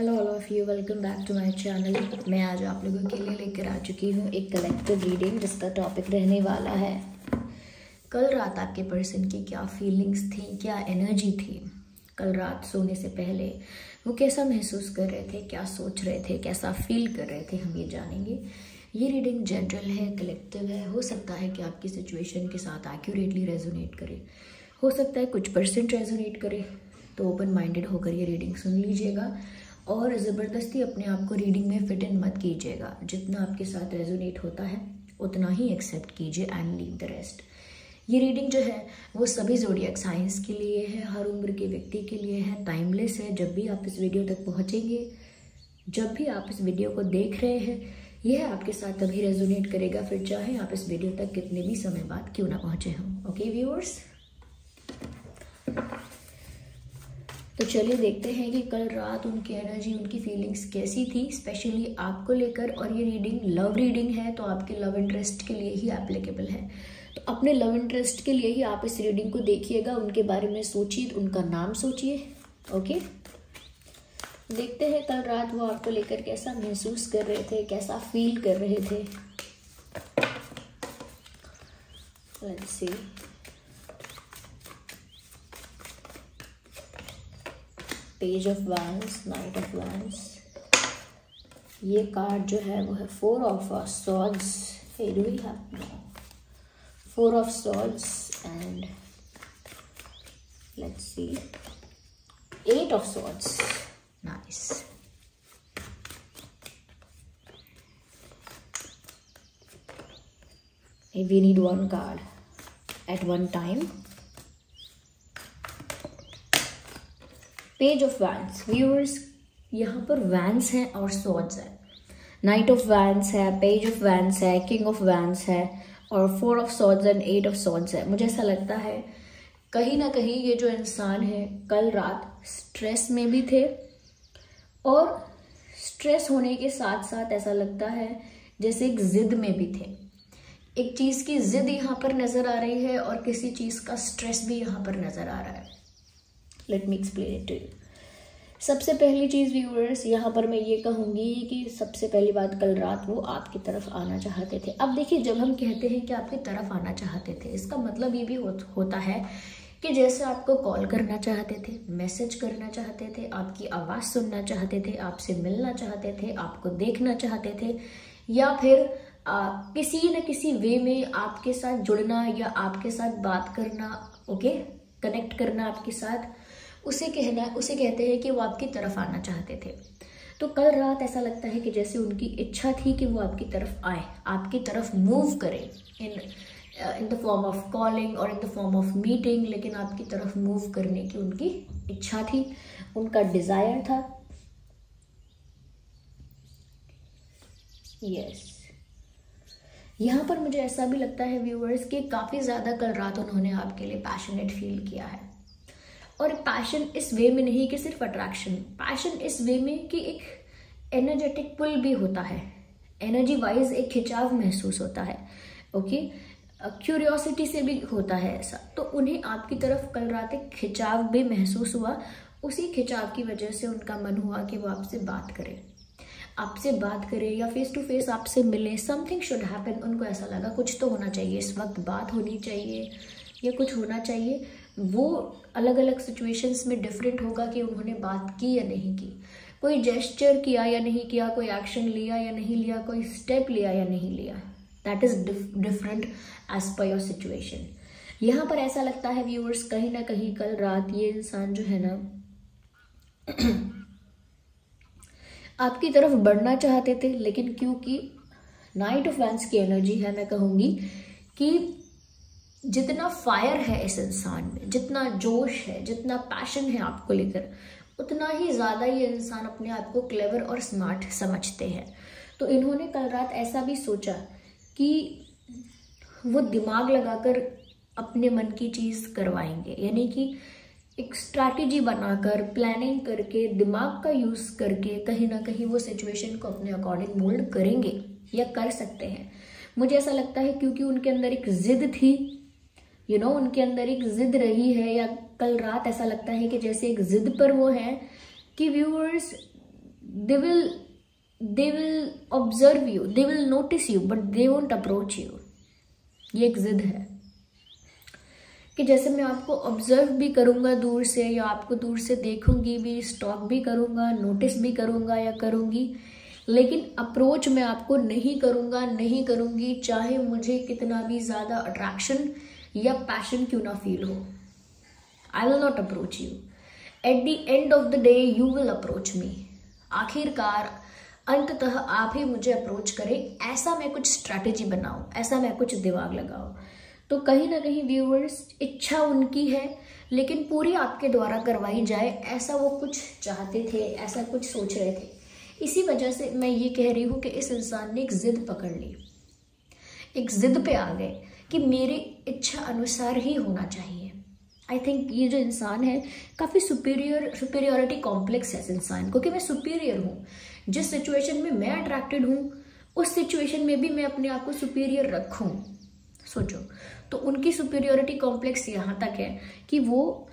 Hello all of you welcome back to my channel मैं आज आप लोगों के लिए लेकर आ चुकी हूँ एक कलेक्टिव रीडिंग जिसका टॉपिक रहने वाला है। कल रात आपके पर्सन की क्या फीलिंग्स थी, क्या एनर्जी थी? कल रात सोने से पहले वो कैसा महसूस कर रहे थे, क्या सोच रहे थे, कैसा फील कर रहे थे, हम ये जानेंगे। ये रीडिंग जनरल है कलेक्टिव है। हो सकता है कि आपकी सिचुएशन के साथ एक्यूरेटली रेजोनेट करे। हो सकता है कुछ परसेंट रेजोनेट करे। तो ओपन माइंडेड होकर ये रीडिंग सुन लीजिएगा। और ज़बरदस्ती अपने आप को रीडिंग में फिट इन मत कीजिएगा। जितना आपके साथ रेजोनेट होता है, उतना ही एक्सेप्ट कीजिए एंड लीव द रेस्ट ये रीडिंग जो है, वो सभी जोडियक साइंस के लिए है, हर उम्र के व्यक्ति के लिए है टाइमलेस है। जब भी आप इस वीडियो तक पहुँचेंगे, जब भी आप इस वीडियो को देख रहे हैं, यह आपके साथ तभी रेजोनेट करेगा। फिर चाहे आप इस वीडियो तक कितने भी समय बाद क्यों ना पहुँचे हों। ओके व्यूअर्स तो चलिए देखते हैं कि कल रात उनकी एनर्जी उनकी फीलिंग्स कैसी थी स्पेशली आपको लेकर और ये रीडिंग लव रीडिंग है तो आपके लव इंटरेस्ट के लिए ही एप्लीकेबल है। तो अपने लव इंटरेस्ट के लिए ही आप इस रीडिंग को देखिएगा, उनके बारे में सोचिए, उनका नाम सोचिए ओके देखते हैं कल रात वो आपको लेकर कैसा महसूस कर रहे थे, कैसा फील कर रहे थे. Page of wands knight of wands ये कार्ड जो है, वो है four of swords four of swords and let's see eight of swords nice we need one card at one time. Page of wands viewers यहाँ पर wands हैं और swords हैं. नाइट ऑफ़ वैंस है पेज ऑफ़ वैंस है king of wands है और four of swords and eight of swords है. मुझे ऐसा लगता है, कहीं ना कहीं ये जो इंसान है, कल रात स्ट्रेस में भी थे और स्ट्रेस होने के साथ साथ ऐसा लगता है, जैसे एक जिद में भी थे। एक चीज़ की जिद यहाँ पर नज़र आ रही है और किसी चीज़ का स्ट्रेस भी यहाँ पर नज़र आ रहा है। Let me explain it to you सबसे पहली चीज़ व्यूअर्स यहाँ पर मैं ये कहूँगी कि सबसे पहली बात कल रात वो आपकी तरफ़ आना चाहते थे। अब देखिए जब हम कहते हैं कि आपकी तरफ़ आना चाहते थे इसका मतलब ये भी हो, होता है कि जैसे आपको कॉल करना चाहते थे मैसेज करना चाहते थे आपकी आवाज़ सुनना चाहते थे आपसे मिलना चाहते थे आपको देखना चाहते थे या फिर आ, किसी न किसी वे में आपके साथ जुड़ना या आपके साथ बात करना ओके कनेक्ट करना आपके साथ। उसे कहना, उसे कहते हैं कि वो आपकी तरफ़ आना चाहते थे। तो कल रात ऐसा लगता है कि जैसे उनकी इच्छा थी कि वो आपकी तरफ़ आए, आपकी तरफ़ मूव करें। In in the form of calling और in the form of meeting लेकिन आपकी तरफ़ मूव करने की उनकी इच्छा थी, उनका डिज़ायर था। Yes yes. यहाँ पर मुझे ऐसा भी लगता है व्यूअर्स कि काफ़ी ज़्यादा कल रात उन्होंने आपके लिए पैशनेट फील किया है। और पैशन इस वे में नहीं कि सिर्फ़ अट्रैक्शन पैशन इस वे में कि एक एनर्जेटिक पुल भी होता है। एनर्जी वाइज एक खिंचाव महसूस होता है ओके क्यूरियोसिटी से भी होता है ऐसा। तो उन्हें आपकी तरफ़ कल रात एक खिंचाव भी महसूस हुआ, उसी खिंचाव की वजह से उनका मन हुआ कि वो आपसे बात करें। आपसे बात करें या फेस टू फेस आपसे मिले समथिंग शुड हैपन उनको ऐसा लगा, कुछ तो होना चाहिए, इस वक्त बात होनी चाहिए या कुछ होना चाहिए। वो अलग अलग सिचुएशंस में डिफरेंट होगा कि उन्होंने बात की या नहीं की। कोई जेस्चर किया या नहीं किया, कोई एक्शन लिया या नहीं लिया, कोई स्टेप लिया या नहीं लिया। That is different as per your situation यहाँ पर ऐसा लगता है व्यूअर्स कहीं ना कहीं कल रात ये इंसान जो है ना, आपकी तरफ़ बढ़ना चाहते थे, लेकिन क्योंकि नाइट ऑफ़ वैंस की एनर्जी है, मैं कहूँगी कि जितना फायर है इस इंसान में, जितना जोश है, जितना पैशन है आपको लेकर, उतना ही ज़्यादा ये इंसान अपने आप को क्लेवर और स्मार्ट समझते हैं। तो इन्होंने कल रात ऐसा भी सोचा कि वो दिमाग लगाकर अपने मन की चीज़ करवाएँगे। यानी कि एक स्ट्रैटेजी बनाकर प्लानिंग करके, दिमाग का यूज़ करके कहीं ना कहीं वो सिचुएशन को अपने अकॉर्डिंग मोल्ड करेंगे या कर सकते हैं। मुझे ऐसा लगता है क्योंकि उनके अंदर एक जिद थी यू you नो know, उनके अंदर एक जिद रही है या कल रात ऐसा लगता है कि जैसे एक जिद पर वो है कि viewers they will they will observe you they will notice you but they won't approach you ये एक जिद है। कि जैसे मैं आपको ऑब्ज़र्व भी करूँगा दूर से या आपको दूर से देखूँगी भी स्टॉक भी करूँगा नोटिस भी करूँगा या करूँगी लेकिन अप्रोच मैं आपको नहीं करूँगा नहीं करूँगी चाहे मुझे कितना भी ज़्यादा अट्रैक्शन या पैशन क्यों ना फील हो? I will not approach you at the end of the day you will approach me आखिरकार, अंततः आप ही मुझे अप्रोच करें, ऐसा मैं कुछ स्ट्रैटेजी बनाऊँ, ऐसा मैं कुछ दिमाग लगाऊँ। तो कहीं ना कहीं व्यूअर्स इच्छा उनकी है, लेकिन पूरी आपके द्वारा करवाई जाए, ऐसा वो कुछ चाहते थे, ऐसा कुछ सोच रहे थे। इसी वजह से मैं ये कह रही हूँ कि इस इंसान ने एक जिद पकड़ ली। एक जिद पे आ गए। कि मेरी इच्छा अनुसार ही होना चाहिए। आई थिंक ये जो इंसान है, काफ़ी सुपीरियर सुपीरियोरिटी कॉम्प्लेक्स है इस इंसान को कि मैं सुपीरियर हूँ। जिस सिचुएशन में मैं अट्रैक्टेड हूँ, उस सिचुएशन में भी मैं अपने आप को सुपीरियर रखूँ। सोचो तो उनकी सुपीरियोरिटी कॉम्प्लेक्स यहाँ तक है कि वो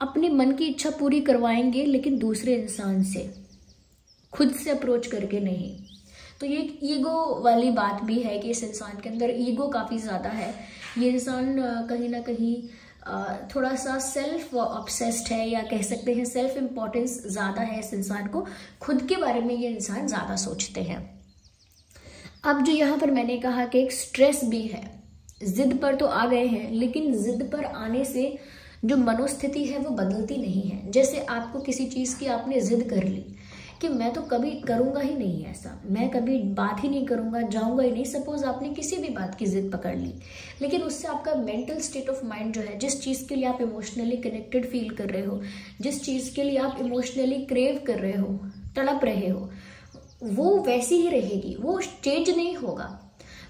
अपने मन की इच्छा पूरी करवाएँगे लेकिन दूसरे इंसान से, खुद से अप्रोच करके नहीं। तो ये एक ईगो वाली बात भी है कि इस इंसान के अंदर ईगो काफ़ी ज़्यादा है। ये इंसान कहीं ना कहीं थोड़ा सा सेल्फ ऑब्सेस्ड है या कह सकते हैं सेल्फ इम्पोर्टेंस ज़्यादा है इस इंसान को। खुद के बारे में ये इंसान ज़्यादा सोचते हैं। अब जो यहाँ पर मैंने कहा कि एक स्ट्रेस भी है, जिद पर तो आ गए हैं, लेकिन जिद पर आने से जो मनोस्थिति है वो बदलती नहीं है। जैसे आपको किसी चीज़ की आपने जिद कर ली कि मैं तो कभी करूँगा ही नहीं ऐसा। मैं कभी बात ही नहीं करूँगा, जाऊँगा ही नहीं। सपोज़ आपने किसी भी बात की जिद पकड़ ली, लेकिन उससे आपका मेंटल स्टेट ऑफ़ माइंड जो है, जिस चीज़ के लिए आप इमोशनली कनेक्टेड फील कर रहे हो, जिस चीज़ के लिए आप इमोशनली क्रेव कर रहे हो, तड़प रहे हो, वो वैसी ही रहेगी। वो चेंज नहीं होगा,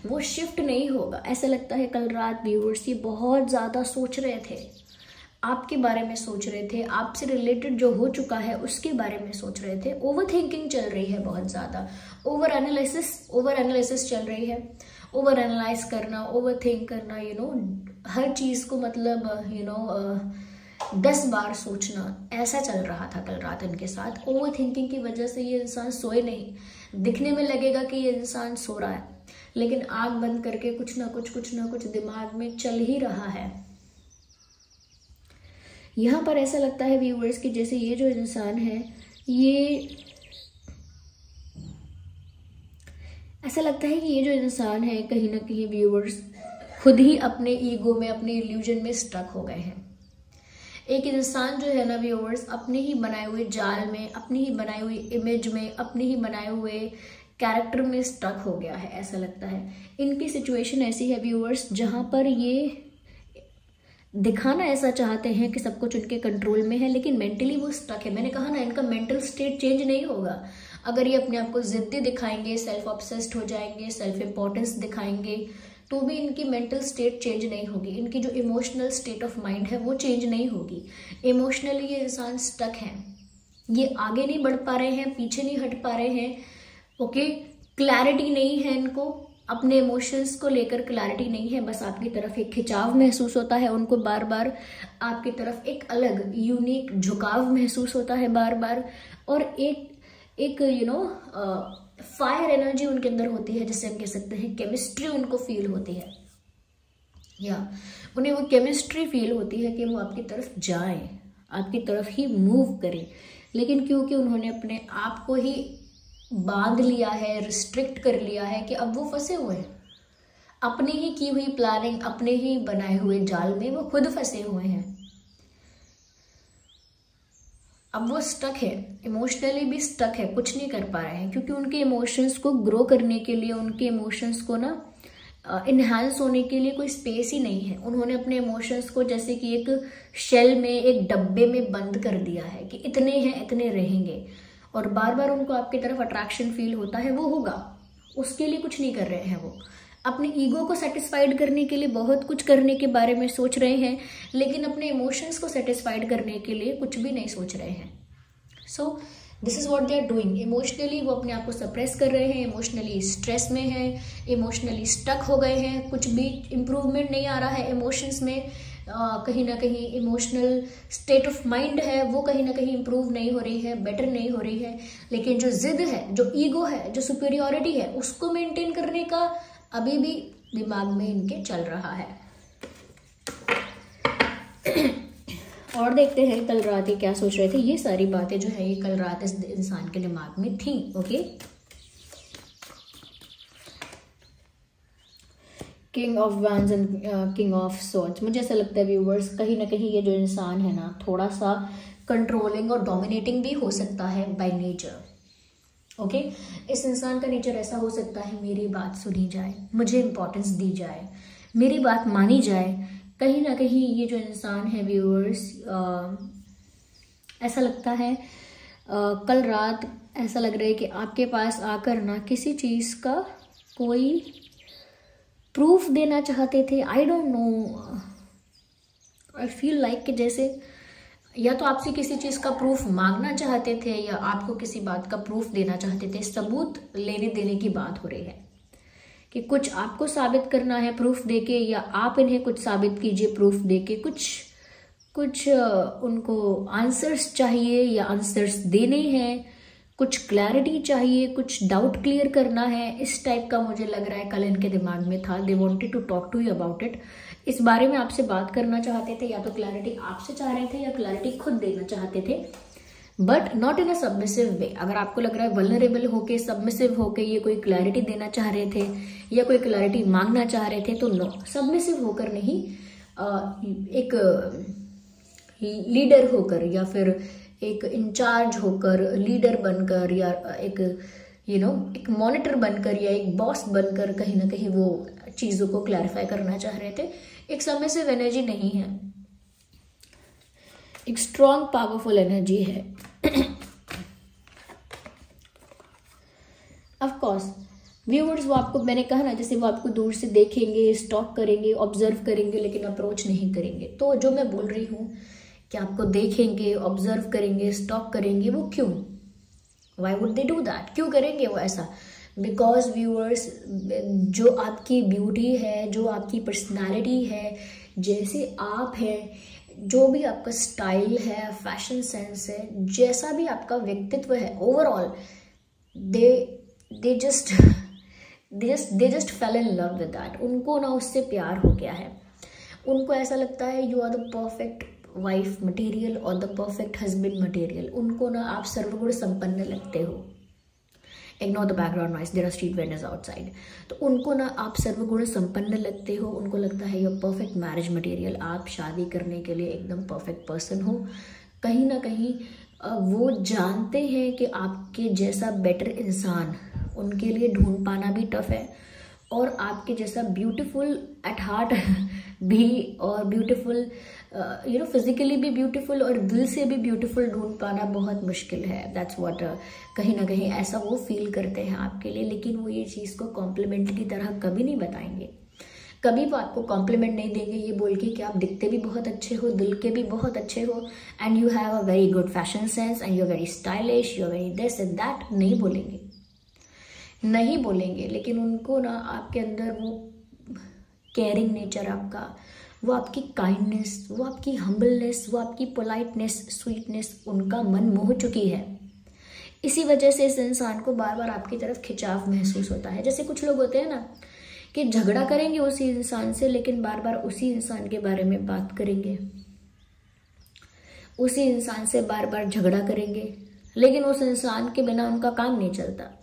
वो शिफ्ट नहीं होगा। ऐसा लगता है कल रात व्यूवर्स ये बहुत ज़्यादा सोच रहे थे। आपके बारे में सोच रहे थे आपसे रिलेटेड जो हो चुका है उसके बारे में सोच रहे थे। ओवर थिंकिंग चल रही है बहुत ज़्यादा। ओवर एनालिसिस ओवर एनालिसिस चल रही है। ओवर एनालाइज करना ओवर थिंक करना यू you नो know, हर चीज़ को मतलब यू नो दस बार सोचना ऐसा चल रहा था कल रात इनके साथ। ओवर थिंकिंग की वजह से ये इंसान सोए नहीं। दिखने में लगेगा कि ये इंसान सो रहा है लेकिन आग बंद करके कुछ ना कुछ कुछ ना कुछ दिमाग में चल ही रहा है। यहाँ पर ऐसा लगता है व्यूवर्स कि जैसे ये जो इंसान है, ये ऐसा लगता है कि ये जो इंसान है, कहीं ना कहीं व्यूवर्स खुद ही अपने ईगो में, अपने इल्यूजन में स्टक हो गए हैं। एक इंसान जो है ना व्यूवर्स अपने ही बनाए हुए जाल में, अपनी ही बनाई हुई इमेज में, अपने ही बनाए हुए कैरेक्टर में स्टक हो गया है, ऐसा लगता है। इनकी सिचुएशन ऐसी है व्यूवर्स जहाँ पर ये दिखाना ऐसा चाहते हैं कि सब कुछ उनके कंट्रोल में है, लेकिन मेंटली वो स्टक है। मैंने कहा ना, इनका मेंटल स्टेट चेंज नहीं होगा। अगर ये अपने आप को जिद्दी दिखाएँगे सेल्फ ऑब्सेस्ड हो जाएँगे सेल्फ इंपॉर्टेंस दिखाएँगे तो भी इनकी मेंटल स्टेट चेंज नहीं होगी। इनकी जो इमोशनल स्टेट ऑफ़ माइंड है, वो चेंज नहीं होगी। इमोशनली ये इंसान स्टक है। ये आगे नहीं बढ़ पा रहे हैं, पीछे नहीं हट पा रहे हैं। ओके क्लैरिटी नहीं है इनको। अपने इमोशंस को लेकर क्लैरिटी नहीं है, बस आपकी तरफ़ एक खिंचाव महसूस होता है, उनको बार बार आपकी तरफ़ एक अलग यूनिक झुकाव महसूस होता है बार बार और एक एक यू नो फायर एनर्जी उनके अंदर होती है जिससे हम कह सकते हैं केमिस्ट्री उनको फील होती है। या, उन्हें वो केमिस्ट्री फील होती है कि वो आपकी तरफ़ जाएँ, आपकी तरफ़ ही मूव करें। लेकिन क्योंकि उन्होंने अपने आप को ही बाँध लिया है रिस्ट्रिक्ट कर लिया है कि अब वो फंसे हुए हैं। अपनी ही की हुई प्लानिंग अपने ही बनाए हुए जाल में वो खुद फंसे हुए हैं। अब वो स्टक है इमोशनली भी स्टक है, कुछ नहीं कर पा रहे हैं, क्योंकि उनके इमोशंस को ग्रो करने के लिए, उनके इमोशंस को ना इन्हांस होने के लिए कोई स्पेस ही नहीं है। उन्होंने अपने इमोशंस को जैसे कि एक शेल में, एक डब्बे में बंद कर दिया है कि इतने हैं, इतने रहेंगे। और बार बार उनको आपकी तरफ़ अट्रैक्शन फील होता है, वो होगा। उसके लिए कुछ नहीं कर रहे हैं वो। अपने ईगो को सेटिस्फाइड करने के लिए बहुत कुछ करने के बारे में सोच रहे हैं, लेकिन अपने इमोशंस को सेटिस्फाइड करने के लिए कुछ भी नहीं सोच रहे हैं। So this is what they are doing emotionally वो अपने आप को सप्रेस कर रहे हैं इमोशनली स्ट्रेस में है इमोशनली स्टक हो गए हैं, कुछ भी इम्प्रूवमेंट नहीं आ रहा है इमोशंस में। कहीं ना कहीं इमोशनल स्टेट ऑफ़ माइंड है, वो कहीं ना कहीं इम्प्रूव नहीं हो रही है बेटर नहीं हो रही है। लेकिन जो जिद है, जो ईगो है, जो सुपीरियोरिटी है, उसको मेंटेन करने का अभी भी दिमाग में इनके चल रहा है। और देखते हैं कल रात ये क्या सोच रहे थे। ये सारी बातें जो है, ये कल रात इस इंसान के दिमाग में थी, okay? King of wands and king of सोच मुझे ऐसा लगता है व्यूवर्स कहीं ना कहीं ये जो इंसान है ना थोड़ा सा कंट्रोलिंग और डोमिनेटिंग भी हो सकता है बाय नेचर ओके इस इंसान का नेचर ऐसा हो सकता है मेरी बात सुनी जाए मुझे इम्पोर्टेंस दी जाए मेरी बात मानी जाए। कहीं ना कहीं ये जो इंसान है व्यूअर्स ऐसा लगता है आ, कल रात ऐसा लग रहा है कि आपके पास आकर ना किसी चीज़ का कोई प्रूफ देना चाहते थे? I don't know I feel like कि जैसे या तो आपसे किसी चीज़ का प्रूफ मांगना चाहते थे या आपको किसी बात का प्रूफ देना चाहते थे, सबूत लेने देने की बात हो रही है कि कुछ आपको साबित करना है प्रूफ देके या आप इन्हें कुछ साबित कीजिए प्रूफ देके, कुछ कुछ उनको आंसर्स चाहिए या आंसर्स देने हैं। कुछ क्लैरिटी चाहिए, कुछ डाउट क्लियर करना है, इस टाइप का मुझे लग रहा है कल इनके दिमाग में था। They wanted to talk to you about it इस बारे में आपसे बात करना चाहते थे, या तो क्लैरिटी आपसे चाह रहे थे, या क्लैरिटी खुद देना चाहते थे। But not in a submissive way अगर आपको लग रहा है वलनरेबल होके सबमिसिव होके ये कोई क्लैरिटी देना चाह रहे थे, या कोई क्लैरिटी मांगना चाह रहे थे तो नो सबमिसिव होकर नहीं एक लीडर होकर, या फिर एक इंचार्ज होकर लीडर बनकर या एक यू you नो know, एक मॉनिटर बनकर या एक बॉस बनकर कहीं ना कहीं वो चीज़ों को क्लैरिफाई करना चाह रहे थे। एक सबमिसिव एनर्जी नहीं है। एक स्ट्रॉन्ग पावरफुल एनर्जी है। ऑफ़ कोर्स व्यूवर्स वो आपको मैंने कहा ना जैसे वो आपको दूर से देखेंगे स्टॉक करेंगे ऑब्ज़र्व करेंगे लेकिन अप्रोच नहीं करेंगे। तो जो मैं बोल रही हूँ कि आपको देखेंगे ऑब्ज़र्व करेंगे स्टॉक करेंगे, वो क्यों? Why would they do that क्यों करेंगे वो ऐसा? बिकॉज़ व्यूअर्स जो आपकी ब्यूटी है, जो आपकी पर्सनैलिटी है, जैसे आप हैं, जो भी आपका स्टाइल है फ़ैशन सेंस है, जैसा भी आपका व्यक्तित्व है overall they they just they just they just fell in love with that उनको ना उससे प्यार हो गया है। उनको ऐसा लगता है you are the perfect wife material और द परफेक्ट हस्बैंड मटेरियल उनको ना आप सर्वगुण संपन्न लगते हो। Ignore the background noise there are street vendors outside तो उनको ना आप सर्वगुण संपन्न लगते हो, उनको लगता है योर परफेक्ट मैरिज मटेरियल आप शादी करने के लिए एकदम परफेक्ट पर्सन हो। कहीं ना कहीं वो जानते हैं कि आपके जैसा बेटर इंसान उनके लिए ढूंढ पाना भी टफ है। और आपके जैसा ब्यूटीफुल एट हार्ट भी और ब्यूटीफुल यू नो फिजिकली भी ब्यूटीफुल और दिल से भी ब्यूटीफुल ढूंढ पाना बहुत मुश्किल है। दैट्स व्हाट कहीं ना कहीं ऐसा वो फील करते हैं आपके लिए, लेकिन वो ये चीज़ को कॉम्प्लीमेंट की तरह कभी नहीं बताएँगे। कभी वो आपको कॉम्प्लीमेंट नहीं देंगे, ये बोल के कि आप दिखते भी बहुत अच्छे हो, दिल के भी बहुत अच्छे हो and you have a very good fashion sense and you very stylish you very this and that नहीं बोलेंगे। नहीं बोलेंगे, लेकिन उनको ना आपके अंदर वो केयरिंग नेचर आपका, वो आपकी काइंडनेस वो आपकी हम्बलनेस वो आपकी पोलाइटनेस स्वीटनेस उनका मन मोह चुकी है। इसी वजह से इस इंसान को बार बार आपकी तरफ़ खिंचाव महसूस होता है। जैसे कुछ लोग होते हैं ना कि झगड़ा करेंगे उसी इंसान से, लेकिन बार बार उसी इंसान के बारे में बात करेंगे। उसी इंसान से बार बार झगड़ा करेंगे, लेकिन उस इंसान के बिना उनका काम नहीं चलता।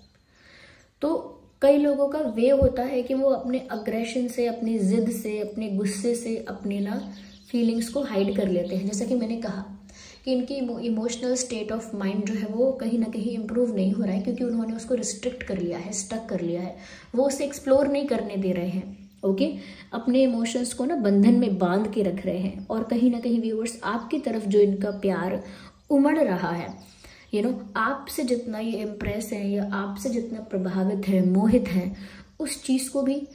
तो कई लोगों का वे होता है कि वो अपने अग्रेशन से, अपनी जिद से, अपने गुस्से से, अपने ना फीलिंग्स को हाइड कर लेते हैं। जैसा कि मैंने कहा कि इनकी इमोशनल स्टेट ऑफ़ माइंड जो है वो कहीं ना कहीं इम्प्रूव नहीं हो रहा है क्योंकि उन्होंने उसको रिस्ट्रिक्ट कर लिया है स्टक कर लिया है। वो उसे एक्सप्लोर नहीं करने दे रहे हैं ओके अपने इमोशंस को ना बंधन में बाँध के रख रहे हैं और कहीं ना कहीं व्यूअर्स आपकी तरफ़ जो इनका प्यार उमड़ रहा है यू नो आपसे जितना ये इम्प्रेस है या आपसे जितना प्रभावित है, मोहित है, उस चीज़ को भी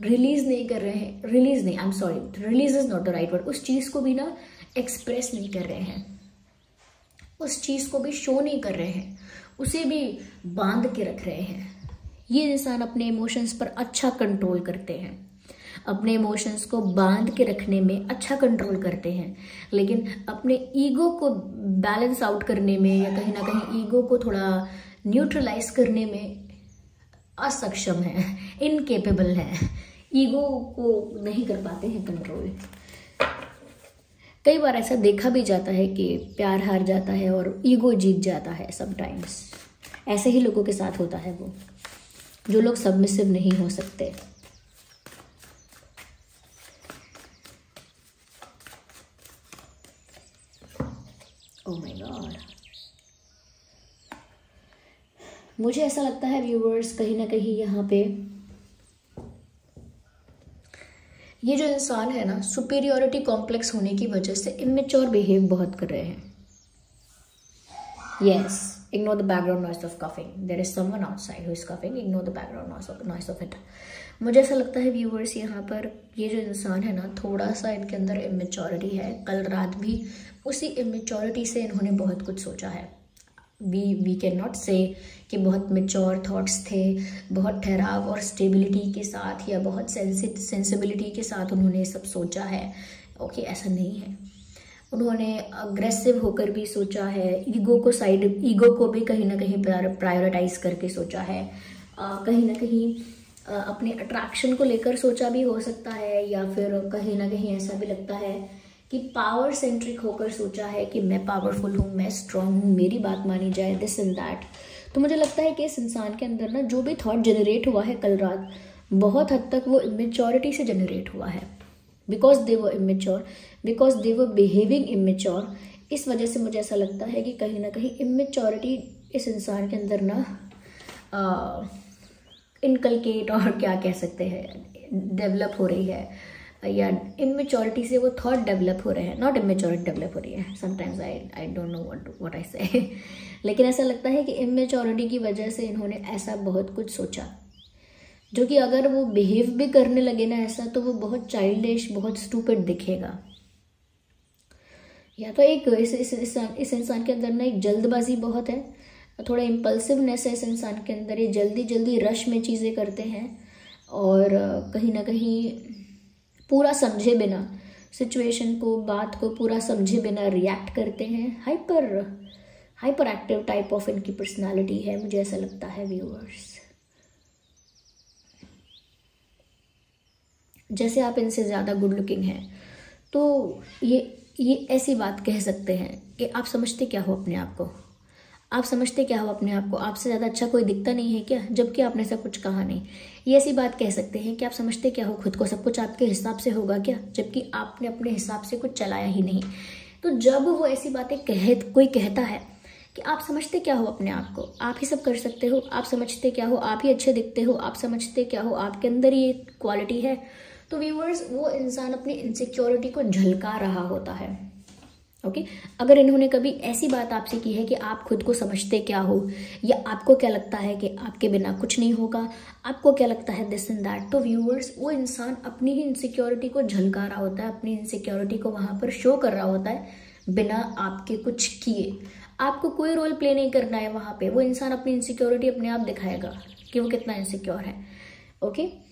रिलीज़ नहीं कर रहे हैं। रिलीज़ नहीं I am sorry release is not the right word उस चीज़ को भी ना एक्सप्रेस नहीं कर रहे हैं। उस चीज़ को भी शो नहीं कर रहे हैं। उसे भी बाँध के रख रहे हैं। ये इंसान अपने इमोशंस पर अच्छा कंट्रोल करते हैं। अपने इमोशंस को बाँध के रखने में अच्छा कंट्रोल करते हैं। लेकिन अपने ईगो को बैलेंस आउट करने में या कहीं ना कहीं ईगो को थोड़ा न्यूट्रलाइज करने में असक्षम है इनकेपेबल है। ईगो को नहीं कर पाते हैं कंट्रोल कई बार ऐसा देखा भी जाता है कि प्यार हार जाता है और ईगो जीत जाता है समटाइम्स ऐसे ही लोगों के साथ होता है वो, जो लोग सबमिसिव नहीं हो सकते। Oh my God. मुझे ऐसा लगता है व्यूवर्स कहीं ना कहीं यहाँ पे ये जो इंसान है ना सुपीरियोरिटी कॉम्प्लेक्स होने की वजह से इमेच्योर बिहेव बहुत कर रहे हैं। Yes ignore the background noise of coughing there is someone outside who is coughing ignore the background noise of it मुझे ऐसा लगता है व्यूवर्स यहाँ पर ये जो इंसान है ना थोड़ा सा इनके अंदर इमेच्योरिटी है। कल रात भी उसी इमेच्योरिटी से इन्होंने बहुत कुछ सोचा है। वी वी कैन नॉट से कि बहुत मेच्योर थाट्स थे बहुत ठहराव और स्टेबिलिटी के साथ या बहुत सेंसिबिलिटी के साथ उन्होंने सब सोचा है। ओके okay, ऐसा नहीं है। उन्होंने अग्रेसिव होकर भी सोचा है ईगो को साइड ईगो को भी कहीं ना कहीं प्रायोरिटाइज करके सोचा है। आ, कहीं ना कहीं अपने अट्रैक्शन को लेकर सोचा भी हो सकता है, या फिर कहीं ना कहीं ऐसा भी लगता है कि पावर सेंट्रिक होकर सोचा है कि मैं पावरफुल हूँ, मैं स्ट्रांग हूँ, मेरी बात मानी जाए दिस एंड दैट तो मुझे लगता है कि इस इंसान के अंदर ना जो भी थॉट जनरेट हुआ है कल रात, बहुत हद तक वो इमेच्योरिटी से जनरेट हुआ है. बिकॉज़ दे वो इमेच्योर बिकॉज़ दे वो बिहेविंग इमेच्योर इस वजह से मुझे ऐसा लगता है कि कहीं ना कहीं इमेच्योरिटी इस इंसान के अंदर ना इनकलकेट और क्या कह सकते हैं डेवलप हो रही है, या इमेच्योरिटी से वो थॉट डेवलप हो रहे हैं नॉट इमेच्योरिटी डेवलप हो रही है। Sometimes I I don't know what what I say लेकिन ऐसा लगता है कि इमेच्योरिटी की वजह से इन्होंने ऐसा बहुत कुछ सोचा। जो कि अगर वो बिहेव भी करने लगे ना ऐसा तो वो बहुत चाइल्डिश बहुत स्टूपिड दिखेगा। या तो एक इस इस इंसान के अंदर ना एक जल्दबाजी बहुत है थोड़ा इम्पल्सिवनेस है इस इंसान के अंदर, ये जल्दी जल्दी रश में चीज़ें करते हैं और कहीं ना कहीं पूरा समझे बिना सिचुएशन को, बात को पूरा समझे बिना रिएक्ट करते हैं। Hyper hyper active type of इनकी पर्सनालिटी है, मुझे ऐसा लगता है व्यूअर्स जैसे आप इनसे ज़्यादा गुड लुकिंग हैं तो ये ये ऐसी बात कह सकते हैं कि आप समझते क्या हो अपने आप को? आप समझते क्या हो अपने आप को? आपसे ज़्यादा अच्छा कोई दिखता नहीं है क्या? जबकि आपने ऐसा कुछ कहा नहीं। ये ऐसी बात कह सकते हैं कि आप समझते क्या हो? खुद को सब कुछ आपके हिसाब से होगा क्या? जबकि आपने अपने हिसाब से कुछ चलाया ही नहीं। तो जब वो ऐसी बातें कह, कोई कहता है कि आप समझते क्या हो अपने आप को? आप ही सब कर सकते हो। आप समझते क्या हो? आप ही अच्छे दिखते हो। आप समझते क्या हो? आपके अंदर ये क्वालिटी है। तो व्यूवर्स वो इंसान अपनी इनसिक्योरिटी को झलका रहा होता है। Okay okay? अगर इन्होंने कभी ऐसी बात आपसे की है कि आप खुद को समझते क्या हो, या आपको क्या लगता है कि आपके बिना कुछ नहीं होगा, आपको क्या लगता है दिस एंड दैट तो व्यूअर्स वो इंसान अपनी ही इनसिक्योरिटी को झलका रहा होता है, अपनी इनसिक्योरिटी को वहाँ पर शो कर रहा होता है बिना आपके कुछ किए आपको कोई रोल प्ले नहीं करना है वहाँ पे, वो इंसान अपनी इनसिक्योरिटी अपने आप दिखाएगा कि वो कितना इनसिक्योर है ओके okay?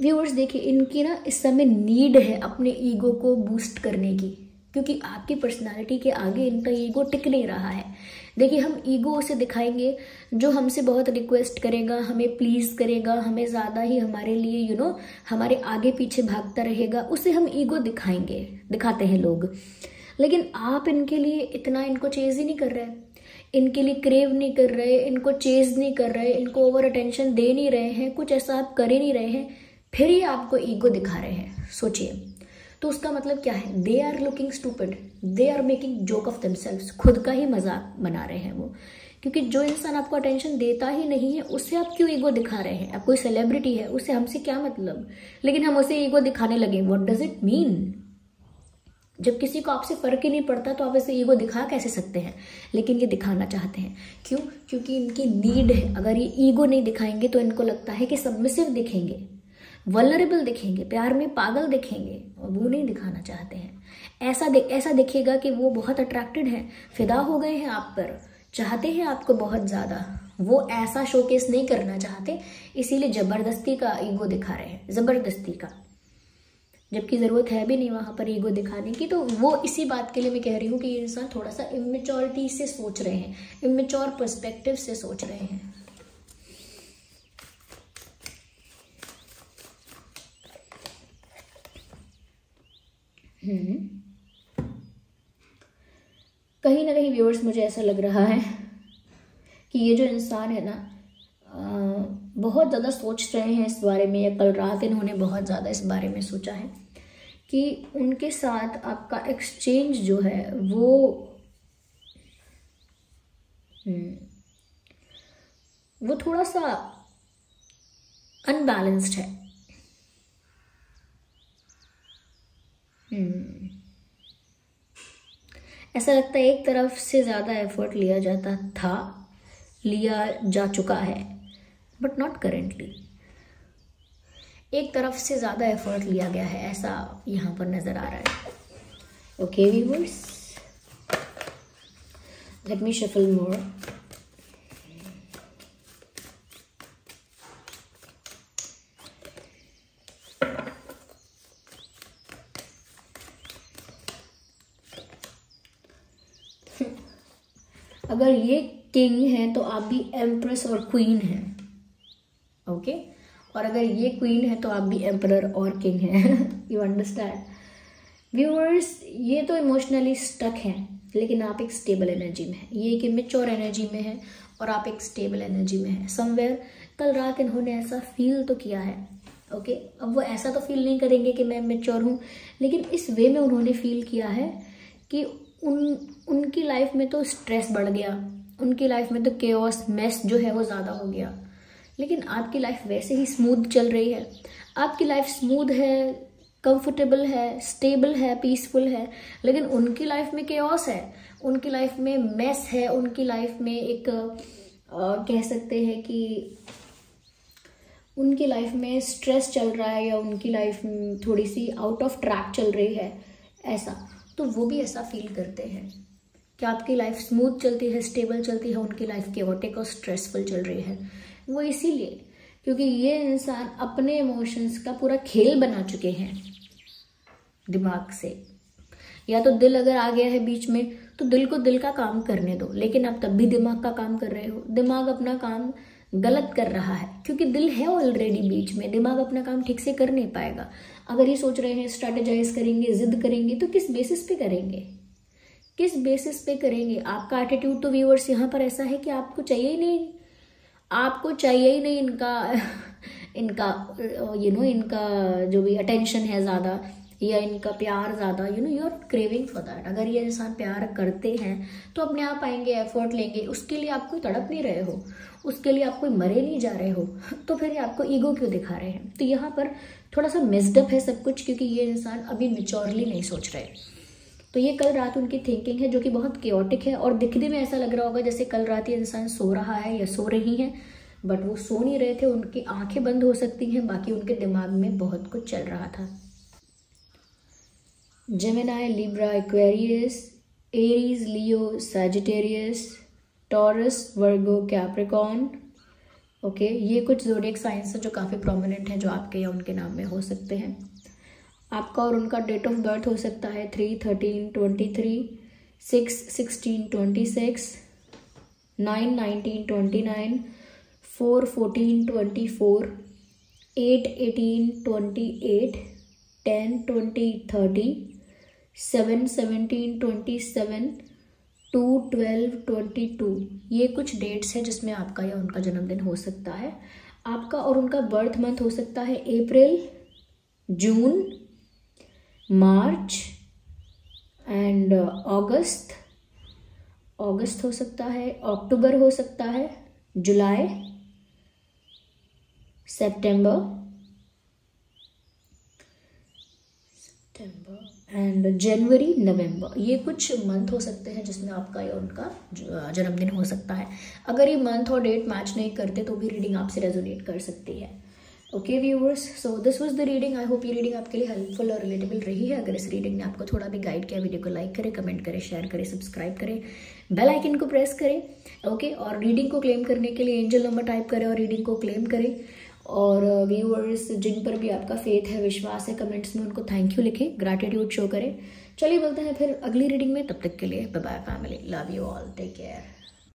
व्यूअर्स देखिए इनकी ना इस समय नीड है अपने ईगो को बूस्ट करने की क्योंकि आपकी पर्सनालिटी के आगे इनका ईगो टिक नहीं रहा है। देखिए हम ईगो उसे दिखाएँगे जो हमसे बहुत रिक्वेस्ट करेगा हमें प्लीज़ करेगा हमें ज़्यादा ही हमारे लिए यू you नो know, हमारे आगे पीछे भागता रहेगा उसे हम ईगो दिखाएँगे दिखाते हैं लोग। लेकिन आप इनके लिए इतना इनको चेज ही नहीं कर रहे। इनके लिए क्रेव नहीं कर रहे इनको चेज नहीं कर रहे इनको ओवर अटेंशन दे नहीं रहे हैं कुछ ऐसा आप कर ही नहीं रहे हैं। फिर ये आपको ईगो दिखा रहे हैं। सोचिए। तो उसका मतलब क्या है? They are looking stupid they are making joke of themselves खुद का ही मज़ाक बना रहे हैं वो। क्योंकि जो इंसान आपको अटेंशन देता ही नहीं है उससे आप क्यों ईगो दिखा रहे हैं? आप कोई सेलिब्रिटी है उससे हमसे क्या मतलब? लेकिन हम उसे ईगो दिखाने लगे। वॉट डज इट मीन जब किसी को आपसे फ़र्क ही नहीं पड़ता तो आप इसे ईगो दिखा कैसे सकते हैं? लेकिन ये दिखाना चाहते हैं। क्यों? क्योंकि इनकी नीड है। अगर ये ईगो नहीं दिखाएँगे तो इनको लगता है कि सबमिसिव दिखेंगे। वलरेबल दिखेंगे प्यार में पागल दिखेंगे और वो नहीं दिखाना चाहते हैं। ऐसा दे, ऐसा दिखेगा कि वो बहुत अट्रैक्टेड है फिदा हो गए हैं आप पर चाहते हैं आपको बहुत ज़्यादा। वो ऐसा शोकेस नहीं करना चाहते इसीलिए ज़बरदस्ती का ईगो दिखा रहे हैं ज़बरदस्ती का। जबकि ज़रूरत है भी नहीं वहाँ पर ईगो दिखाने की तो वो इसी बात के लिए मैं कह रही हूँ कि ये इंसान थोड़ा सा इमेचोरिटी से सोच रहे हैं इमेच्योर पर्सपेक्टिव से सोच रहे हैं। कहीं ना कहीं व्यूअर्स मुझे ऐसा लग रहा है कि ये जो इंसान है ना बहुत ज़्यादा सोच रहे हैं इस बारे में या कल रात इन्होंने बहुत ज़्यादा इस बारे में सोचा है कि उनके साथ आपका एक्सचेंज जो है वो हम्म, वो थोड़ा सा अनबैलेंस्ड है। ऐसा लगता है एक तरफ़ से ज़्यादा एफर्ट लिया जाता था, लिया जा चुका है बट नॉट करेंटली एक तरफ़ से ज़्यादा एफर्ट लिया गया है, ऐसा यहाँ पर नज़र आ रहा है। Okay viewers let me shuffle more अगर ये किंग है तो आप भी एम्प्रेस और क्वीन हैं। ओके और अगर ये क्वीन है तो आप भी एम्पर और किंग हैं। यू अंडरस्टैंड व्यूअर्स ये तो इमोशनली स्टक हैं, लेकिन आप एक स्टेबल एनर्जी में हैं। ये एक इमेच्योर एनर्जी में है और आप एक स्टेबल एनर्जी में हैं। समवेयर कल रात इन्होंने ऐसा फील तो किया है। Okay okay? अब वो ऐसा तो फील नहीं करेंगे कि मैं मेच्योर हूँ, लेकिन इस वे में उन्होंने फील किया है कि उन उनकी लाइफ में तो स्ट्रेस बढ़ गया। उनकी लाइफ में तो केओस मेस जो है वो ज़्यादा हो गया। लेकिन आपकी लाइफ वैसे ही स्मूथ चल रही है। आपकी लाइफ स्मूथ है कंफर्टेबल है स्टेबल है पीसफुल है। लेकिन उनकी लाइफ में केओस है। उनकी लाइफ में मेस है। उनकी लाइफ में एक आ, कह सकते हैं कि उनकी लाइफ में स्ट्रेस चल रहा है या उनकी लाइफ थोड़ी सी आउट ऑफ़ ट्रैक चल रही है ऐसा। तो वो भी ऐसा फील करते हैं। कि आपकी लाइफ स्मूथ चलती है स्टेबल चलती है, उनकी लाइफ केवोटिक और स्ट्रेसफुल चल रही है। वो इसीलिए क्योंकि ये इंसान अपने इमोशंस का पूरा खेल बना चुके हैं दिमाग से। या तो दिल अगर आ गया है बीच में तो दिल को दिल का काम करने दो, लेकिन आप तब भी दिमाग का काम कर रहे हो। दिमाग अपना काम गलत कर रहा है, क्योंकि दिल है ऑलरेडी बीच में, दिमाग अपना काम ठीक से कर नहीं पाएगा। अगर ये सोच रहे हैं स्ट्रेटेजाइज करेंगे, जिद करेंगे तो किस बेसिस पे करेंगे? किस बेसिस पे करेंगे? आपका एटीट्यूड तो व्यूअर्स यहाँ पर ऐसा है कि आपको चाहिए ही नहीं। आपको चाहिए ही नहीं इनका इनका यू नो इनका जो भी अटेंशन है ज़्यादा या इनका प्यार ज़्यादा you know you are craving for that अगर ये इंसान प्यार करते हैं तो अपने आप आएँगे एफर्ट लेंगे, उसके लिए आप कोई तड़प नहीं रहे हो, उसके लिए आप कोई मरे नहीं जा रहे हो तो फिर आपको ईगो क्यों दिखा रहे हैं? तो यहाँ पर थोड़ा सा मिसडअप है सब कुछ, क्योंकि ये इंसान अभी मिच्योरली नहीं सोच रहे। तो ये कल रात उनकी थिंकिंग है, जो कि बहुत क्योटिक है, और दिखने में ऐसा लग रहा होगा जैसे कल रात ये इंसान सो रहा है या सो रही है बट वो सो नहीं रहे थे, उनकी आँखें बंद हो सकती हैं, बाकी उनके दिमाग में बहुत कुछ चल रहा था। Gemini Libra Aquarius Aries Leo Sagittarius Taurus Virgo Capricorn okay ये कुछ जोडियक साइंस है जो काफ़ी प्रोमिनेंट हैं, जो आपके या उनके नाम में हो सकते हैं। आपका और उनका डेट ऑफ़ बर्थ हो सकता है three, thirteen, twenty three, six, sixteen, twenty six, nine, nineteen, twenty nine, four, fourteen, twenty four, eight, eighteen, twenty eight, ten, twenty thirty, seven, seventeen, twenty seven, two, twelve, twenty two. ये कुछ dates हैं जिसमें आपका या उनका जन्मदिन हो सकता है। आपका और उनका बर्थ मंथ हो सकता है अप्रैल, जून मार्च एंड अगस्त। अगस्त हो सकता है, अक्टूबर हो सकता है, जुलाई, सितंबर। सितंबर एंड जनवरी, नवंबर। ये कुछ मंथ हो सकते हैं जिसमें आपका या उनका जन्मदिन हो सकता है। अगर ये मंथ और डेट मैच नहीं करते तो भी रीडिंग आपसे रेजोनेट कर सकती है। Okay viewers so this was the reading I hope ये रीडिंग आपके लिए हेल्पफुल और रिलेटेबल रही है। अगर इस रीडिंग ने आपको थोड़ा भी गाइड किया वीडियो को लाइक करें कमेंट करें शेयर करें सब्सक्राइब करें बेल आइकन को प्रेस करें ओके okay? और रीडिंग को क्लेम करने के लिए एंजल नंबर टाइप करें और रीडिंग को क्लेम करें। और व्यूअर्स जिन पर भी आपका फेथ है, विश्वास है कमेंट्स में उनको थैंक यू लिखें ग्रैटिट्यूड शो करें। चलिए बोलते हैं फिर अगली रीडिंग में। तब तक के लिए bye family love you all take care